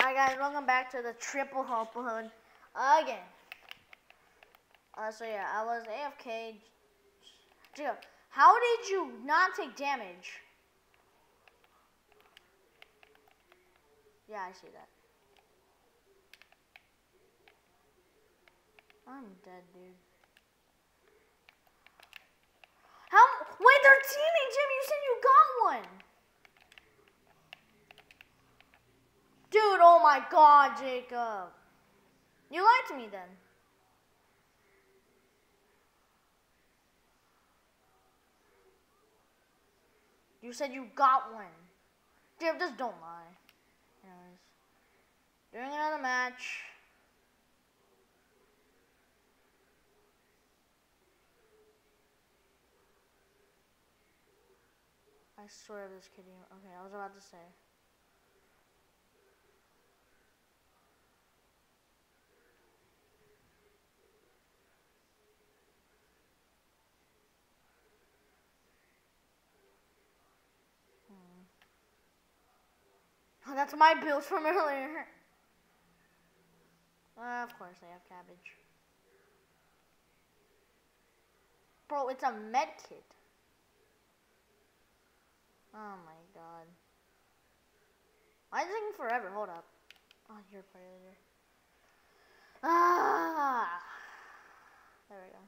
Alright guys, welcome back to the triple hood again. Uh, so yeah, I was AFK. How did you not take damage? Yeah, I see that. I'm dead, dude. How? Wait, they're teaming, Jim. You said you got one. Oh my god, Jacob. You lied to me then. You said you got one. Jacob, just don't lie. Anyways, doing another match. I swear this kid. Okay, I was about to say. That's my build from earlier. Uh, of course, I have cabbage. Bro, it's a med kit. Oh my god. Why is it taking forever? Hold up. Oh, you're part of. Ah! There we go.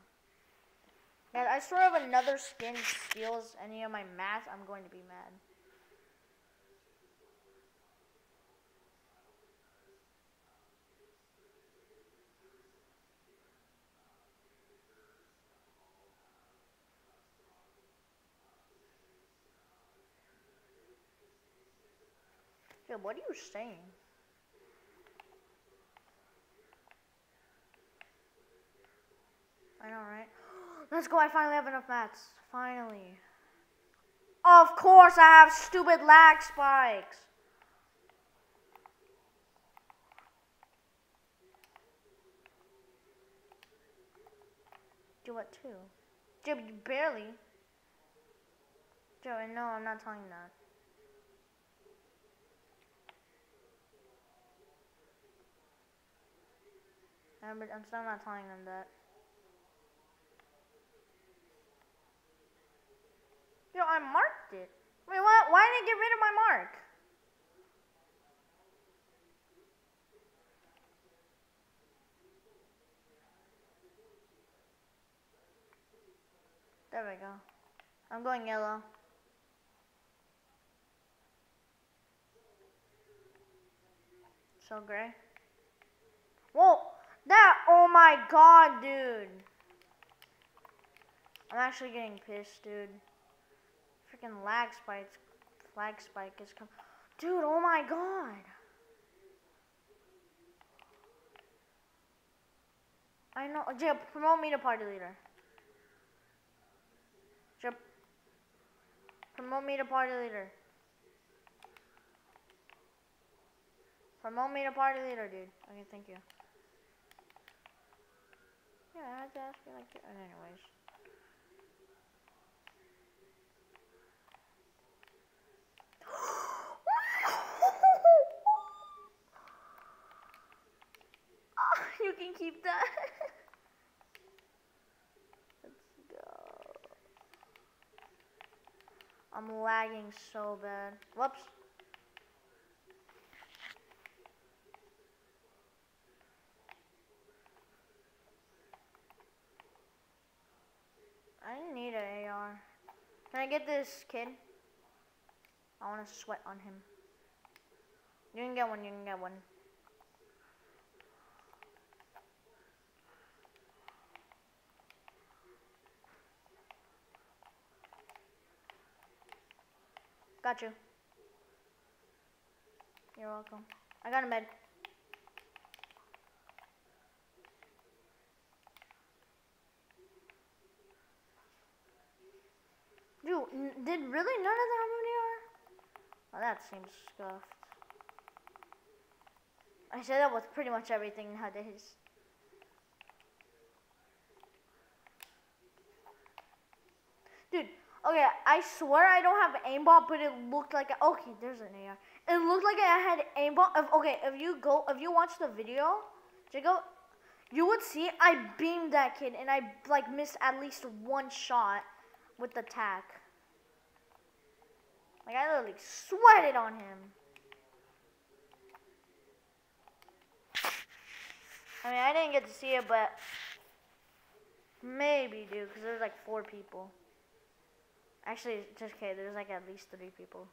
And I swear if another skin steals any of my mats, I'm going to be mad. Yeah, what are you saying? I know, right? Let's go, I finally have enough mats. Finally. Of course I have stupid lag spikes. Do what too? Jib, barely. Joey, no, I'm not telling that. Um, I'm, I'm still not telling them that. Yo, I marked it. Wait, what? Why did I get rid of my mark? There we go. I'm going yellow. So gray. Whoa! That, oh my god, dude. I'm actually getting pissed, dude. Freaking lag spikes, lag spike is coming. Dude, oh my god. I know, Jip, promote me to party leader. Jip, promote me to party leader. Promote me to party leader, dude. Okay, thank you. Yeah, I had to ask you like that. Anyways. you can keep that. Let's go. I'm lagging so bad. Whoops. I didn't need an AR. Can I get this kid? I want to sweat on him. You can get one, you can get one. Got you. You're welcome. I got a med. Did really none of them an Well, that seems scuffed. I say that with pretty much everything nowadays. Dude, Okay, I swear I don't have aimbot, but it looked like a, okay. There's an AR. It looked like I had aimbot. If, okay, if you go, if you watch the video, Jacob, you would see I beamed that kid and I like missed at least one shot with the tack. Like I literally sweated on him. I mean, I didn't get to see it, but maybe, dude, because there's like four people. Actually, just kidding. There's like at least three people.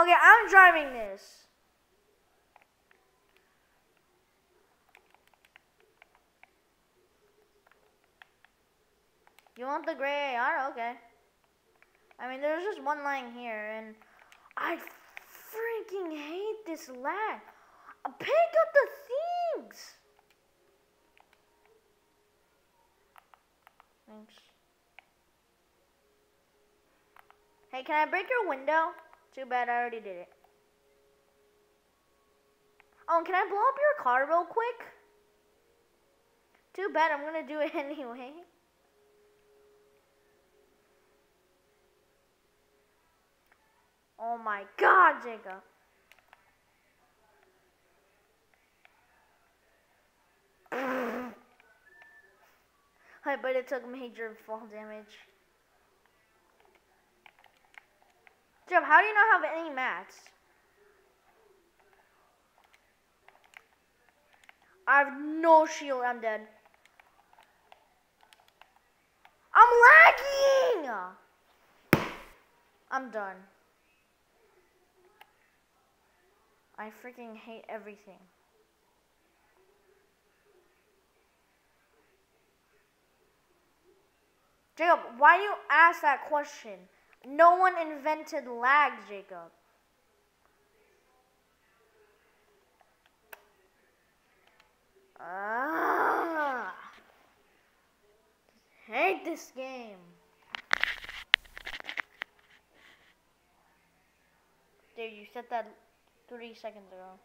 Okay, I'm driving this. You want the gray AR? Okay. I mean, there's just one lying here, and I freaking hate this lag. Pick up the things. Thanks. Hey, can I break your window? Too bad I already did it. Oh, can I blow up your car real quick? Too bad, I'm gonna do it anyway. Oh my god, Jacob. I bet it took major fall damage. Jeff, how do you not have any mats? I have no shield. I'm dead. I'm lagging! I'm done. I freaking hate everything. Jacob, why do you ask that question? No one invented lag, Jacob. Ah, hate this game. Dude, you said that three seconds ago.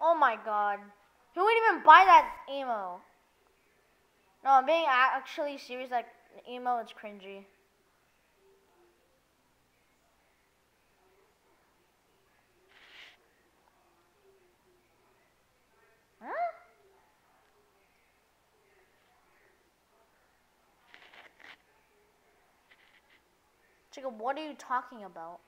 Oh my god. Who would even buy that emo? No, I'm being actually serious. Like, emo is cringy. Jacob, what are you talking about?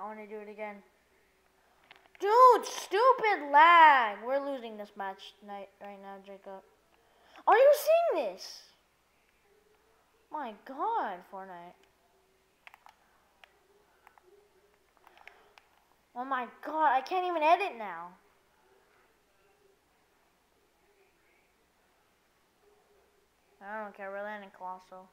I want to do it again. Dude, stupid lag. We're losing this match tonight, right now, Jacob. Are you seeing this? My God, Fortnite. Oh my God, I can't even edit now. I don't care, we're landing Colossal.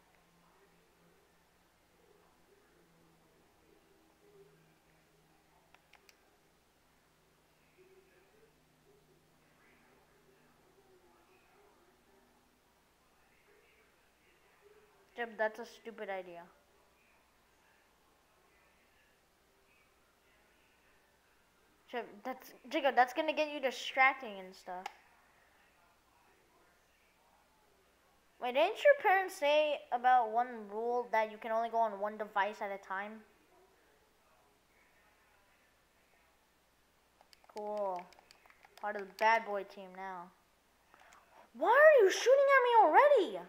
Jim, that's a stupid idea. Jim, that's Jacob, that's gonna get you distracting and stuff. Wait, didn't your parents say about one rule that you can only go on one device at a time? Cool. Part of the bad boy team now. Why are you shooting at me already?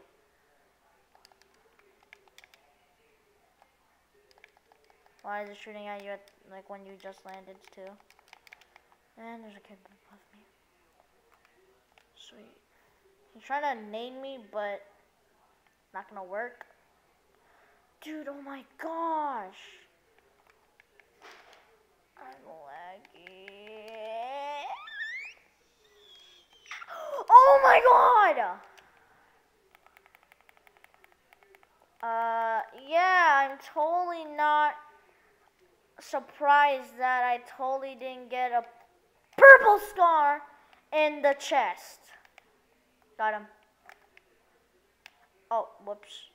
Why is it shooting at you at, like when you just landed too? And there's a kid above me. Sweet. He's trying to nade me, but not gonna work. Dude, oh my gosh. I'm laggy. Oh my god! Uh, yeah, I'm totally not surprised that I totally didn't get a purple scar in the chest. Got him. Oh, whoops.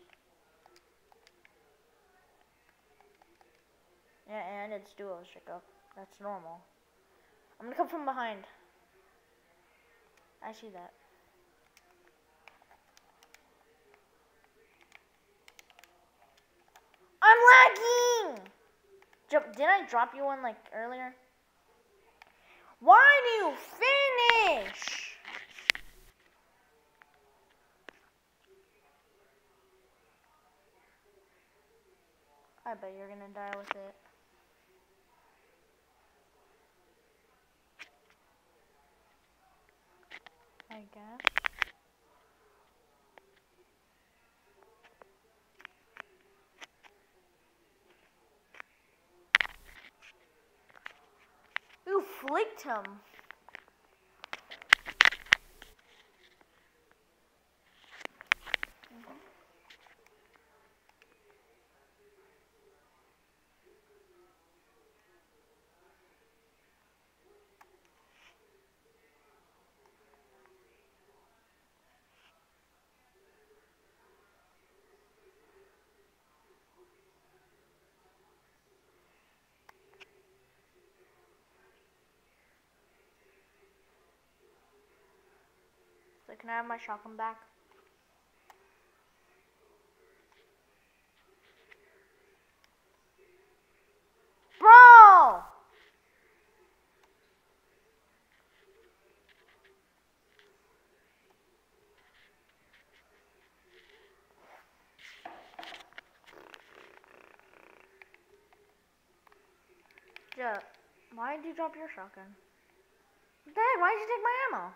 Yeah, and it's duo Chico. That's normal. I'm gonna come from behind. I see that. I'm lagging! Did I drop you one like earlier? Why do you finish? I bet you're gonna die with it. I guess. You flicked him. Can I have my shotgun back? Bro! Yeah, why did you drop your shotgun? Dad, why did you take my ammo?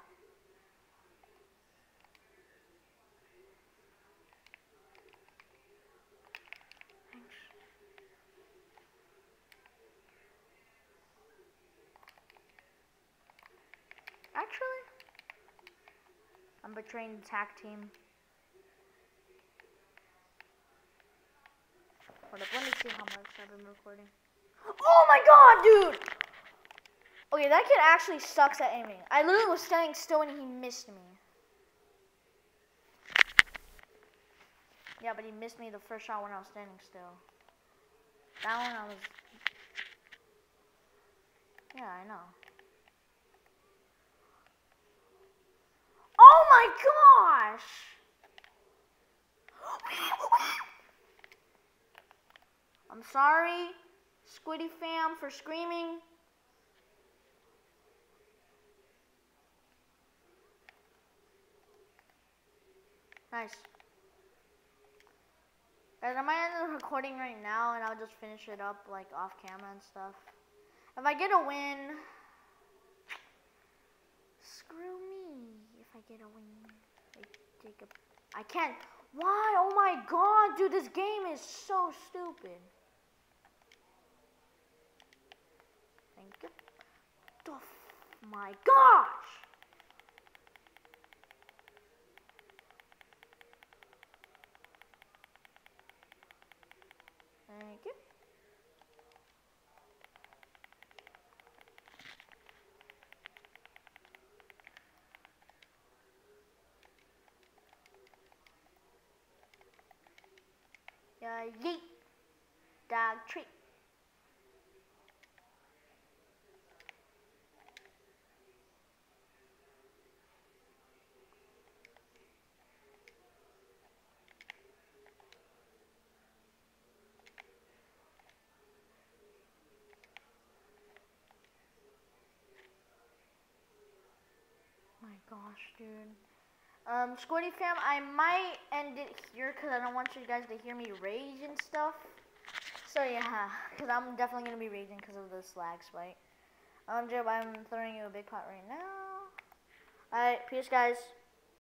Actually, I'm betraying the tag team. Hold up, let me see how much I've been recording. Oh my god, dude! Okay, that kid actually sucks at aiming. I literally was standing still and he missed me. Yeah, but he missed me the first shot when I was standing still. That one I was... Yeah, I know. Oh I'm sorry, Squiddy fam, for screaming. Nice. Guys, I might end the recording right now and I'll just finish it up like off camera and stuff. If I get a win, screw me if I get a win. I take a. I can't. Why? Oh my god, dude, this game is so stupid. Thank you. Oh my gosh! Thank you. Yeet. Dog treat. My gosh, dude. Um, Squiddy fam, I might end it here because I don't want you guys to hear me rage and stuff. So yeah, because I'm definitely going to be raging because of the slag spike. Um, Job, I'm throwing you a big pot right now. Alright, peace guys.